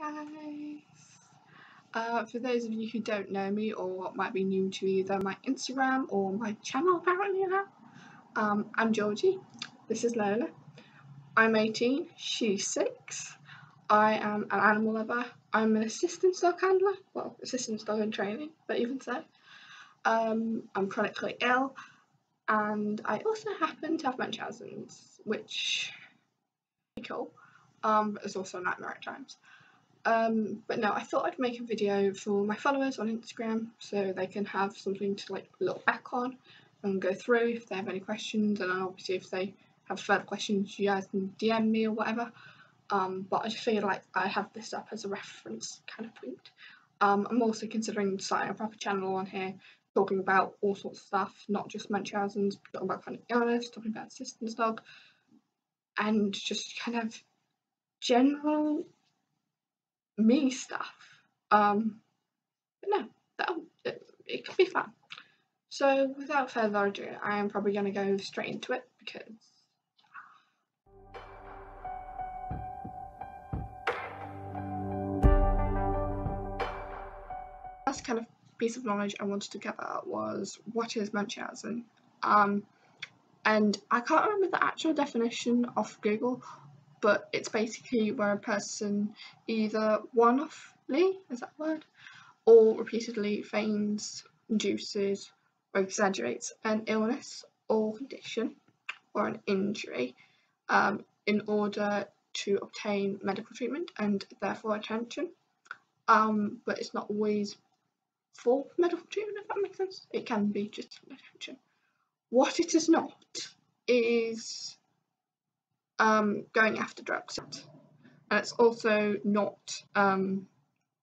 guys! Uh, for those of you who don't know me or what might be new to either my Instagram or my channel apparently now, um, I'm Georgie, this is Lola, I'm 18, she's 6, I am an animal lover, I'm an assistant dog handler, well assistant dog in training, but even so, um, I'm chronically ill and I also happen to have Munchausen's, which is cool. Um, but it's also a nightmare at times. Um, but no, I thought I'd make a video for my followers on Instagram so they can have something to like look back on and go through if they have any questions and obviously if they have further questions you guys can DM me or whatever. Um, but I just feel like I have this up as a reference kind of point. Um, I'm also considering starting a proper channel on here talking about all sorts of stuff, not just Munchausen's, talking about chronic illness, talking about assistance dog, and just kind of general me stuff. Um, but no, that it, it could be fun. So without further ado, I am probably going to go straight into it because. First kind of piece of knowledge I wanted to gather was what is Munchausen? Um, and I can't remember the actual definition off Google but it's basically where a person either one-offly, is that word, or repeatedly feigns, induces, or exaggerates an illness or condition or an injury um, in order to obtain medical treatment and therefore attention. Um, but it's not always for medical treatment, if that makes sense. It can be just attention. What it is not is um, going after drugs. And it's also not um,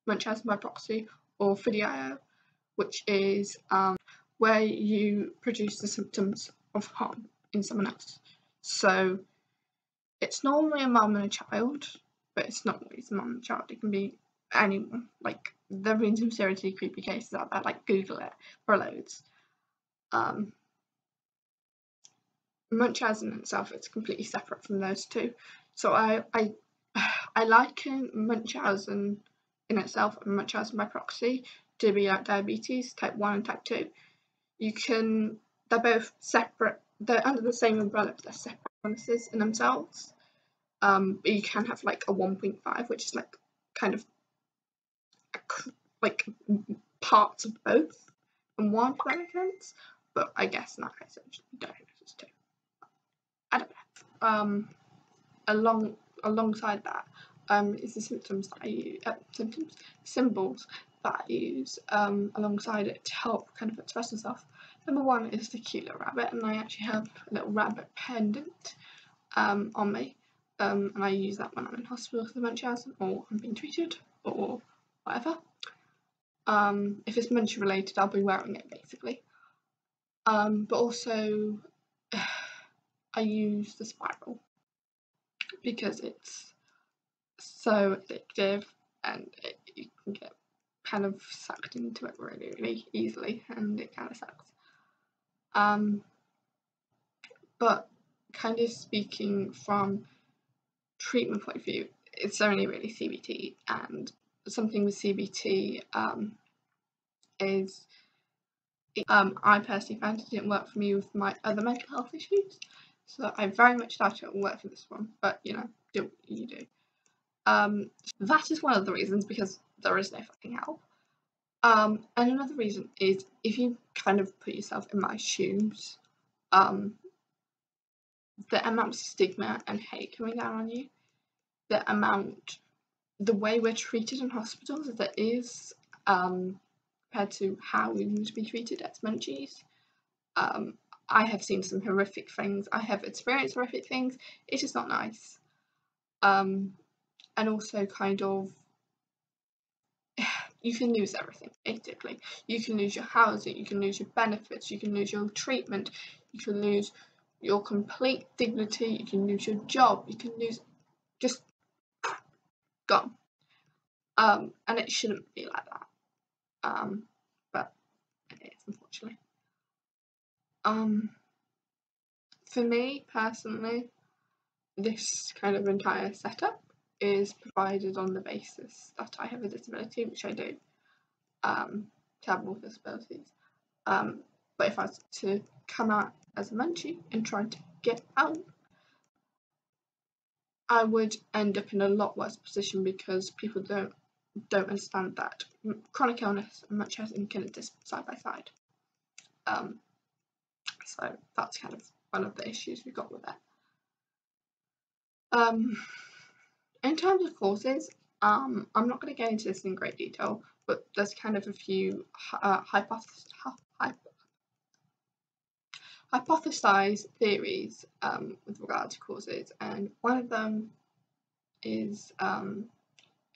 Munchausen by proxy or FDIO, which is um, where you produce the symptoms of harm in someone else. So it's normally a mum and a child, but it's not always a mum and a child. It can be anyone. Like there have been some seriously creepy cases out there. Like Google it for loads. Um, Munchausen itself is completely separate from those two. So I I I liken Munchausen in itself and Munchausen by proxy to be like diabetes type 1 and type 2. You can, they're both separate, they're under the same umbrella, but they're separate illnesses in themselves. Um, but you can have like a 1.5, which is like kind of like parts of both and one, if sense. But I guess in case, it's diagnosis too um, along alongside that um, is the symptoms that I use, uh, symptoms symbols that I use um, alongside it to help kind of express myself. Number one is the cute little rabbit, and I actually have a little rabbit pendant um, on me, um, and I use that when I'm in hospital for Munchausen or I'm being treated or whatever. Um, if it's Munch related, I'll be wearing it basically. Um, but also I use the spiral because it's so addictive and it, you can get kind of sucked into it really, really easily and it kind of sucks. Um, but kind of speaking from treatment point of view, it's only really CBT and something with CBT um, is um, I personally found it didn't work for me with my other mental health issues. So I very much doubt it will work for this one, but you know, do what you do. Um, that is one of the reasons because there is no fucking help. Um, and another reason is if you kind of put yourself in my shoes, um, the amount of stigma and hate coming down on you, the amount, the way we're treated in hospitals that is um, compared to how we need to be treated as munchies. Um, I have seen some horrific things. I have experienced horrific things. It's just not nice. Um, and also kind of you can lose everything basically. You can lose your housing, you can lose your benefits, you can lose your treatment, you can lose your complete dignity, you can lose your job, you can lose just gone. Um, and it shouldn't be like that. Um, but it is unfortunately. Um, for me personally, this kind of entire setup is provided on the basis that I have a disability, which I do, um, more disabilities. Um, but if I was to come out as a munchie and try to get out, I would end up in a lot worse position because people don't don't understand that chronic illness and munchausen can exist side by side. Um, so that's kind of one of the issues we got with it. Um, in terms of causes, um, I'm not going to get into this in great detail, but there's kind of a few uh, hypotheses, theories um, with regard to causes, and one of them is um,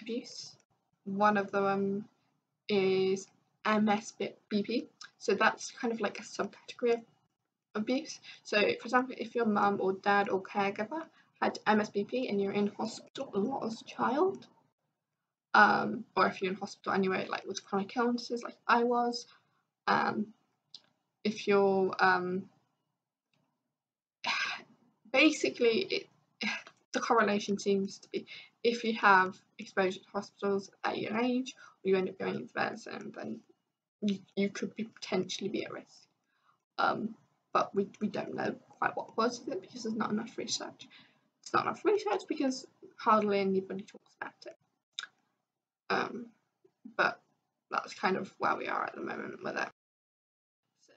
abuse. One of them is MSBP, so that's kind of like a subcategory of abuse. So, for example, if your mum or dad or caregiver had MSBP and you're in hospital a lot as a child, um, or if you're in hospital anyway, like with chronic illnesses, like I was, um, if you're um, basically it, the correlation seems to be if you have exposure to hospitals at your age, or you end up going into medicine, then you, you could be potentially be at risk. Um, but we, we don't know quite what causes it because there's not enough research. It's not enough research because hardly anybody talks about it. Um, but that's kind of where we are at the moment with it.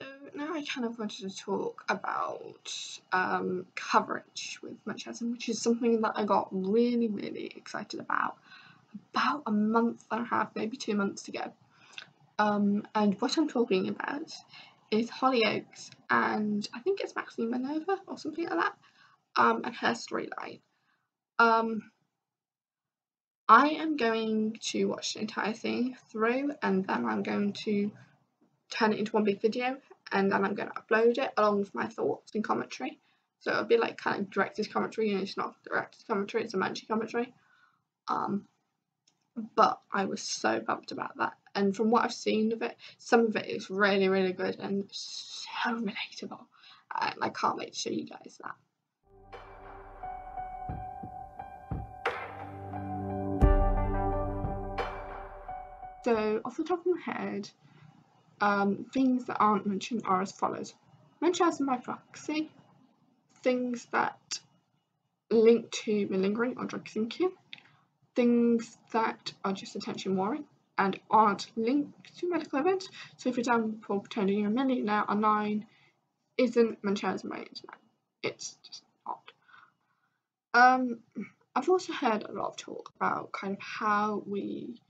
So now I kind of wanted to talk about um, coverage with Munchausen, which is something that I got really, really excited about about a month and a half, maybe two months ago. Um, and what I'm talking about is Hollyoaks and I think it's Maxine Minniver or something like that, um, and her storyline. Um, I am going to watch the entire thing through and then I'm going to turn it into one big video and then I'm going to upload it along with my thoughts and commentary. So it'll be like kind of director's commentary and it's not director's commentary, it's a munchie commentary. Um, but I was so pumped about that. And from what I've seen of it, some of it is really, really good and so relatable. And I can't wait to show you guys that. So, off the top of my head, um, things that aren't mentioned are as follows Munchausen by proxy, things that link to malingering or drug thinking, things that are just attention whoring and aren't linked to medical events. So, for example, pretending you're a millionaire online isn't Munchausen by internet. It's just not. Um, I've also heard a lot of talk about kind of how we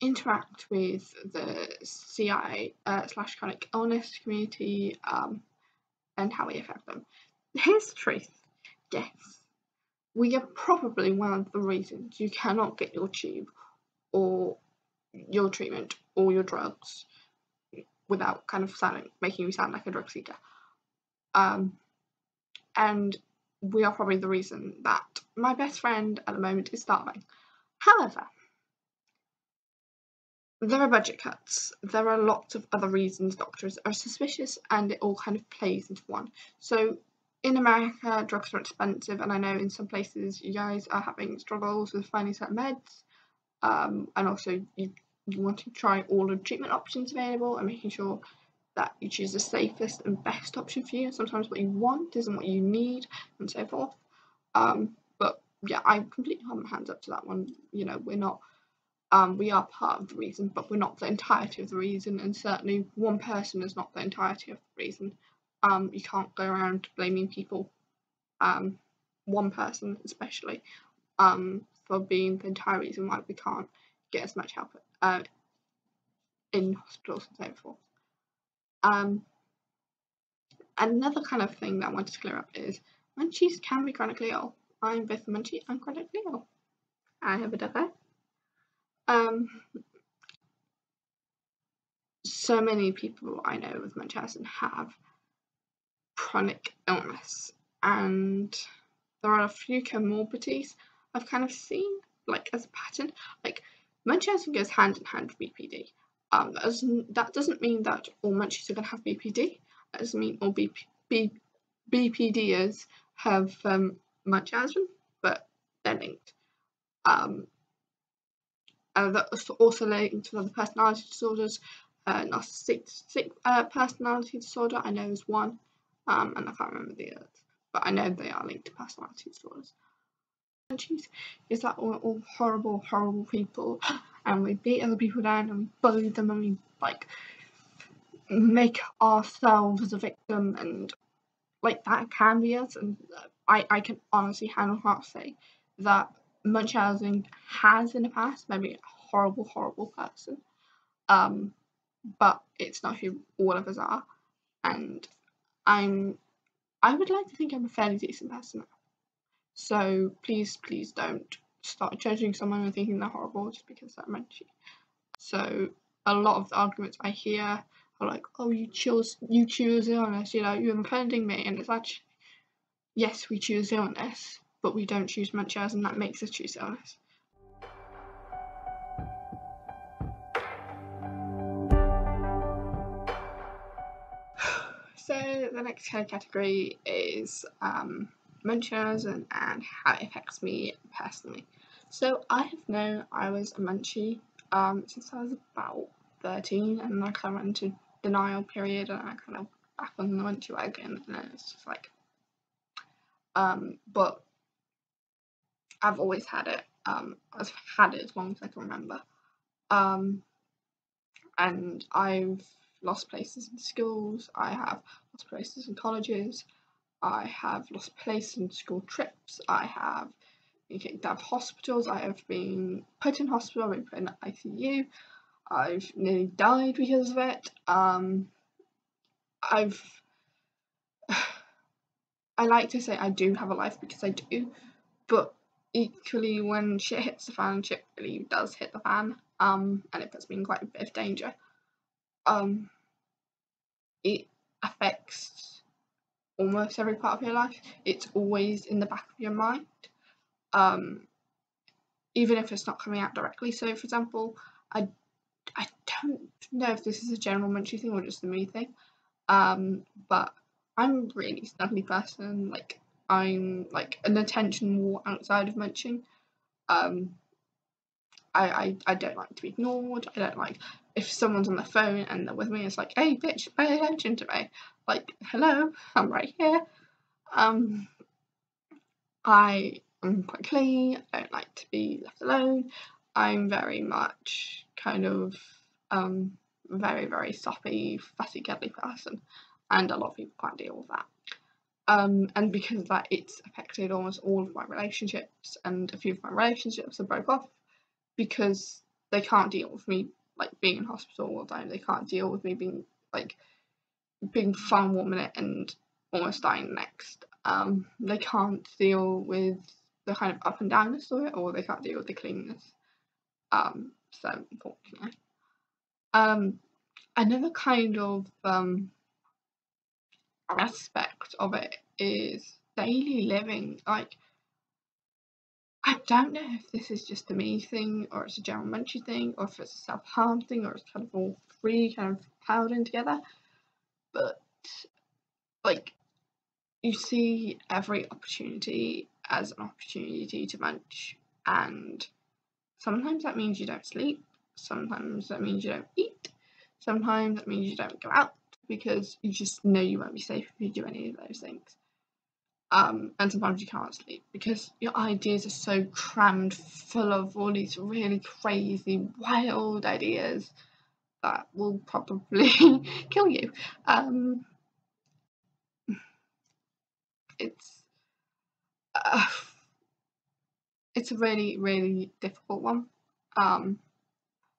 interact with the CI uh, slash chronic illness community um, and how we affect them. Here's the truth yes, we are probably one of the reasons you cannot get your tube or your treatment or your drugs without kind of sounding making you sound like a drug seeker. Um, and we are probably the reason that my best friend at the moment is starving. However, there are budget cuts. There are lots of other reasons doctors are suspicious, and it all kind of plays into one. So, in America, drugs are expensive, and I know in some places you guys are having struggles with finding certain meds, um, and also you, you want to try all the treatment options available and making sure that you choose the safest and best option for you. Sometimes what you want isn't what you need, and so forth. Um, but yeah, I completely hold my hands up to that one. You know, we're not um, we are part of the reason, but we're not the entirety of the reason, and certainly one person is not the entirety of the reason. Um, you can't go around blaming people, um, one person especially, um, for being the entire reason why we can't get as much help uh, in hospitals and so forth. Um, another kind of thing that I wanted to clear up is munchies can be chronically ill. I'm both a munchie and chronically ill. I have a dog. Um, so many people I know with Munchausen have chronic illness, and there are a few comorbidities I've kind of seen, like as a pattern. Like Munchausen goes hand in hand with BPD. Um, that doesn't, that doesn't mean that all munchies are going to have BPD. That doesn't mean all BP, B, BPDers have um, Munchausen, but they're linked. Um, and that's also linked to other personality disorders. Uh, narcissistic uh, personality disorder, I know is one, um, and I can't remember the others, but I know they are linked to personality disorders. Is that we're all horrible, horrible people, and we beat other people down and we bully them and we like make ourselves a victim and like that can be us and I, I can honestly hand on heart say that Munchausen has in the past made me a horrible, horrible person. Um, but it's not who all of us are. And I'm I would like to think I'm a fairly decent person. So please, please don't start judging someone and thinking they're horrible just because they're munchy. So a lot of the arguments I hear are like, oh, you choose you choose illness, you know, you're offending me, and it's actually yes, we choose illness, but we don't choose Munchausen, and that makes us choose illness. So the next category is um, Munchausen and how it affects me personally. So I have known I was a munchie um, since I was about 13 and I kind of went into denial period and I kind of back on the munchie wagon and it's just like um, but I've always had it. Um, I've had it as long as I can remember. Um, and I've lost places in schools, I have lost places in colleges, I have lost places in school trips, I have been kicked out of hospitals, I have been put in hospital, I've been put in ICU, I've nearly died because of it. Um, I've I like to say I do have a life because I do, but equally when shit hits the fan, shit really does hit the fan, um, and it puts me in quite a bit of danger. Um, it affects almost every part of your life. It's always in the back of your mind, um, even if it's not coming out directly. So, for example, I I don't know if this is a general munchie thing or just a me thing, um, but I'm a really snuggly person. Like I'm like an attention more outside of munching. Um, I, I, I don't like to be ignored. I don't like if someone's on the phone and they're with me, it's like, hey, bitch, pay attention to me. Like, hello, I'm right here. Um, I am quite clean. I don't like to be left alone. I'm very much kind of um, very, very soppy, fussy, cuddly person, and a lot of people can't deal with that. Um, and because of that, it's affected almost all of my relationships, and a few of my relationships have broke off because they can't deal with me like being in hospital all the time. They can't deal with me being like being fine one minute and almost dying next. Um, they can't deal with the kind of up and downness of it, or they can't deal with the cleanness. Um, so unfortunately, um, another kind of um, aspect of it is daily living. Like I don't know if this is just a me thing or it's a general munchie thing or if it's a self harm thing or it's kind of all three kind of piled in together. But like you see every opportunity as an opportunity to munch and sometimes that means you don't sleep, sometimes that means you don't eat, sometimes that means you don't go out because you just know you won't be safe if you do any of those things um, and sometimes you can't sleep because your ideas are so crammed full of all these really crazy, wild ideas that will probably kill you. Um, it's uh, it's a really, really difficult one um,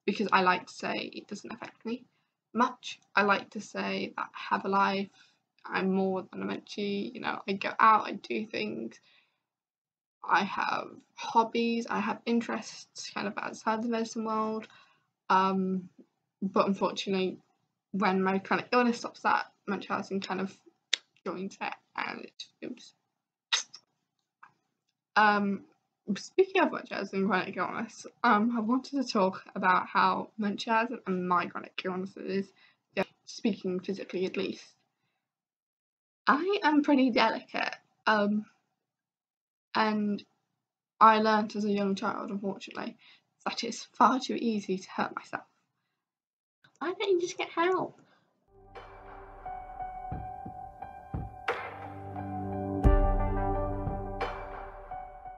because I like to say it doesn't affect me much. I like to say that I have a life I'm more than a munchie, you know, I go out, I do things, I have hobbies, I have interests kind of outside the medicine world. Um, but unfortunately, when my chronic illness stops that, Munchausen kind of joins it and it oops. Um, speaking of Munchausen and chronic illness, um, I wanted to talk about how Munchausen and my chronic illness is, speaking physically at least, I am pretty delicate. Um, and I learnt as a young child, unfortunately, that it's far too easy to hurt myself. Why don't you just get help?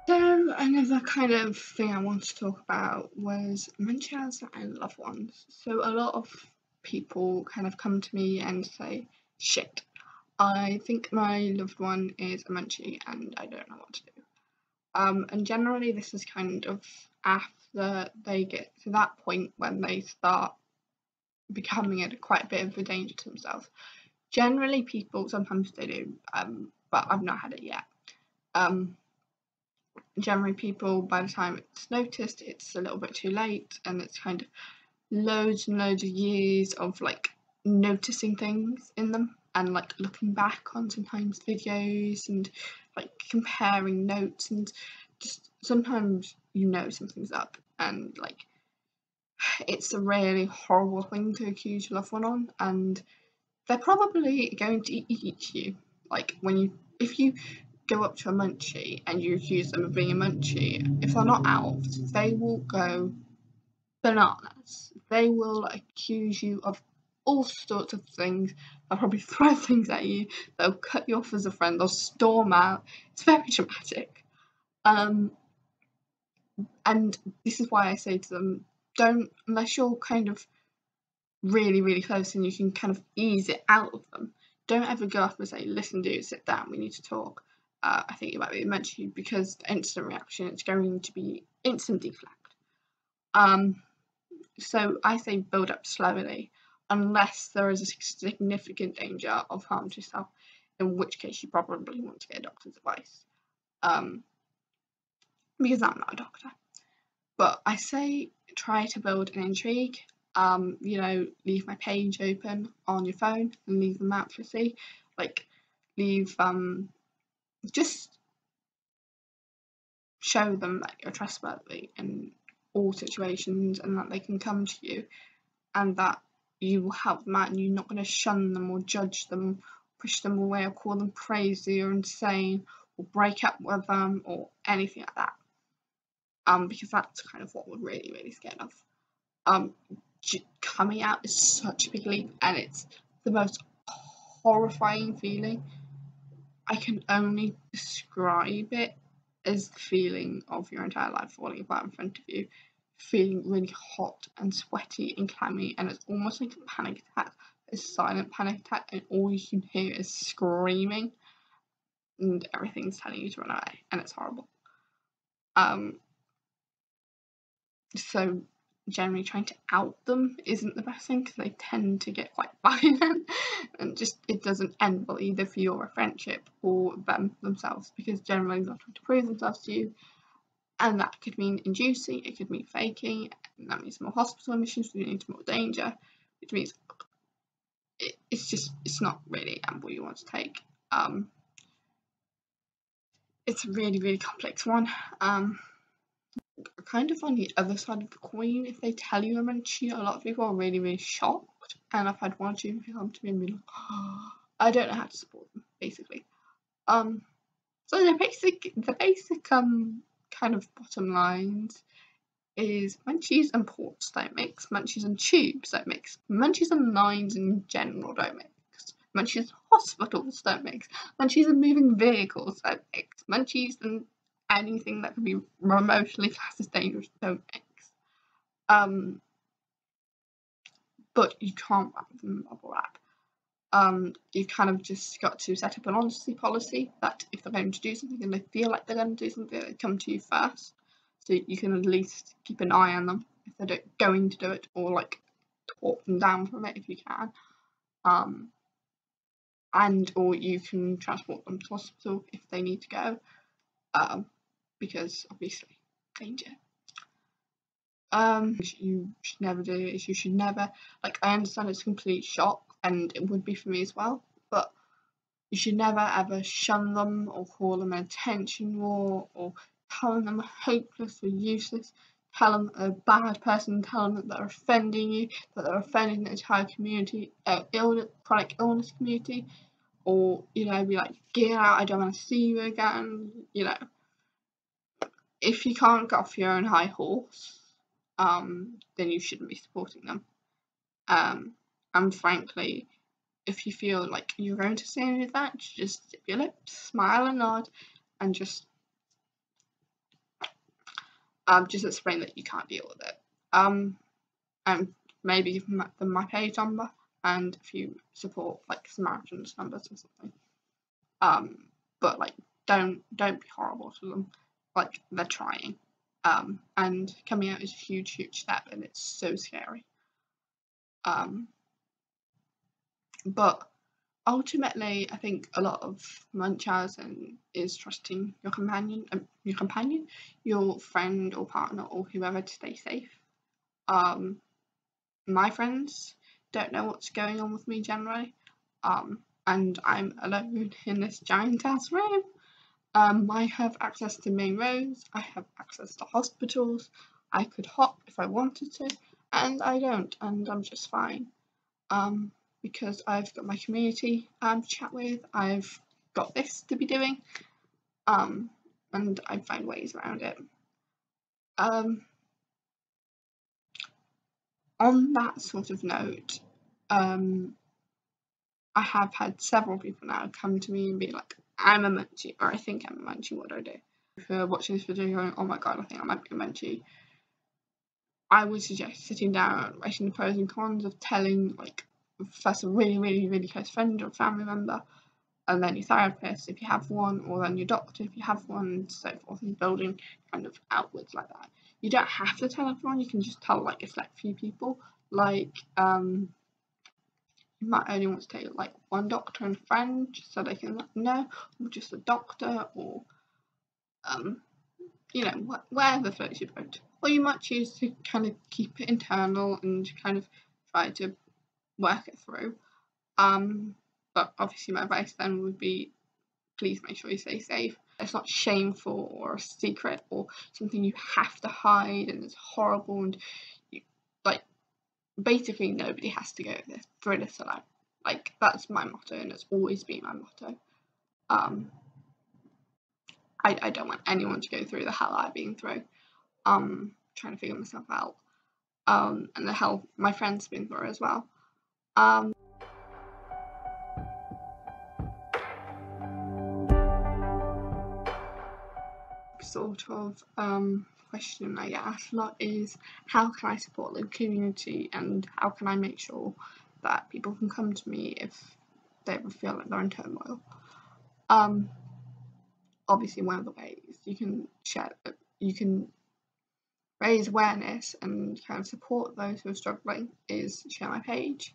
So another kind of thing I want to talk about was Munchausen and loved ones. So a lot of people kind of come to me and say, shit, I think my loved one is a munchie and I don't know what to do. Um, and generally, this is kind of after they get to that point when they start becoming a, quite a bit of a danger to themselves. Generally, people sometimes they do, um, but I've not had it yet. Um, generally, people by the time it's noticed, it's a little bit too late, and it's kind of loads and loads of years of like noticing things in them and like looking back on sometimes videos and like comparing notes and just sometimes you know something's up and like it's a really horrible thing to accuse your loved one on and they're probably going to eat you. Like when you if you go up to a munchie and you accuse them of being a munchie if they're not out they will go bananas. They will accuse you of all sorts of things. They'll probably throw things at you. They'll cut you off as a friend. They'll storm out. It's very dramatic. Um, and this is why I say to them, don't unless you're kind of really really close and you can kind of ease it out of them. Don't ever go up and say, "Listen, dude, sit down. We need to talk." Uh, I think it might be mentioned because instant reaction it's going to be instant deflect. Um, so I say build up slowly unless there is a significant danger of harm to yourself, in which case you probably want to get a doctor's advice. Um, because I'm not a doctor. But I say try to build an intrigue. Um, you know, leave my page open on your phone and leave them out to see. Like, leave, um, just show them that you're trustworthy in all situations and that they can come to you and that you will help them out and you're not going to shun them or judge them, push them away or call them crazy or insane or break up with them or anything like that. Um, because that's kind of what we're really, really scared of. Um, coming out is such a big leap and it's the most horrifying feeling. I can only describe it as the feeling of your entire life falling apart in front of you feeling really hot and sweaty and clammy, and it's almost like a panic attack, a silent panic attack, and all you can hear is screaming, and everything's telling you to run away, and it's horrible. Um, so generally trying to out them isn't the best thing because they tend to get quite violent and just it doesn't end well either for your friendship or them themselves because generally they're trying to prove themselves to you and that could mean inducing, it could mean faking, and that means more hospital admissions, which means more danger, which means it, it's just it's not really a gamble you want to take. Um, it's a really really complex one. Um, kind of on the other side of the coin, if they tell you a munchie, a lot of people are really really shocked, and I've had one or two people come to me and be like, oh, I don't know how to support them, basically. Um, so the basic the basic um kind of bottom lines is munchies and ports don't mix, munchies and tubes don't mix, munchies and lines in general don't mix, munchies and hospitals don't mix, munchies and moving vehicles don't mix, munchies and anything that can be remotely classed as dangerous don't mix. Um, but you can't wrap them in bubble wrap um, you've kind of just got to set up an honesty policy that if they're going to do something and they feel like they're going to do something, they come to you first. So you can at least keep an eye on them if they're going to do it or like talk them down from it if you can. Um, and or you can transport them to hospital if they need to go um, because obviously danger. Um, you should never do is you should never like I understand it's a complete shock and it would be for me as well. But you should never ever shun them or call them an attention whore or tell them hopeless or useless. Tell them they're a bad person. Tell them that they're offending you, that they're offending the entire community, uh, illness, chronic illness community, or you know, be like, get out. I don't want to see you again. You know, if you can't get off your own high horse, um, then you shouldn't be supporting them. Um, and frankly, if you feel like you're going to say any of that, just zip your lips, smile and nod, and just um, just explain that you can't deal with it. Um, and maybe give them my page number and if you support like Samaritans numbers or something. Um, but like don't don't be horrible to them. Like they're trying. Um, and coming out is a huge, huge step and it's so scary. Um, but ultimately, I think a lot of Munchausen is trusting your companion, um, your companion, your friend or partner or whoever to stay safe. Um, my friends don't know what's going on with me generally, um, and I'm alone in this giant ass room. Um, I have access to main roads, I have access to hospitals, I could hop if I wanted to, and I don't, and I'm just fine. Um, because I've got my community um, to chat with, I've got this to be doing, um, and I find ways around it. Um, on that sort of note, um, I have had several people now come to me and be like, I'm a munchie, or I think I'm a munchie, what do I do? If you're watching this video going, oh my god, I think I might be a munchie, I would suggest sitting down, writing the pros and cons of telling, like, first a really, really, really close friend or family member, and then your therapist if you have one, or then your doctor if you have one, and so forth, and building kind of outwards like that. You don't have to tell everyone, you can just tell like a select few people, like um, you might only want to take like one doctor and friend just so they can them know, or just a doctor, or um, you know, wh- wherever floats your boat. Or you might choose to kind of keep it internal and kind of try to work it through. Um, but obviously, my advice then would be please make sure you stay safe. It's not shameful or a secret or something you have to hide and it's horrible and you, like basically nobody has to go through this alone. Like that's my motto and it's always been my motto. Um, I, I don't want anyone to go through the hell I've been through. Um, trying to figure myself out. Um, and the hell my friends have been through as well. Um, sort of um, question I get asked a lot is how can I support the community and how can I make sure that people can come to me if they ever feel like they're in turmoil. Um, obviously, one of the ways you can share, you can raise awareness and kind of support those who are struggling is share my page,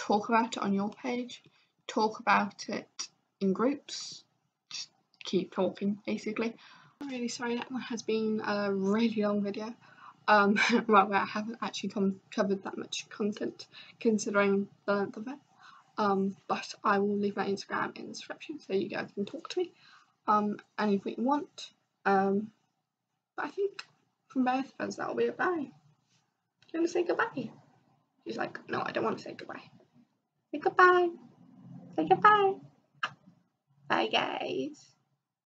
talk about it on your page, talk about it in groups, just keep talking basically. I'm really sorry that one has been a really long video. Um, well, where I haven't actually covered that much content considering the length of it. Um, but I will leave my Instagram in the description so you guys can talk to me um, anything you want. Um, but I think from both of us that'll be a bye. Do you want to say goodbye? She's like, no, I don't want to say goodbye. Say goodbye. Say goodbye. Bye, guys.